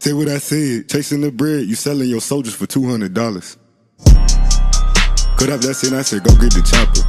Say what I said. Chasing the bread, you selling your soldiers for $200. Cut have that scene. I said, go get the chopper.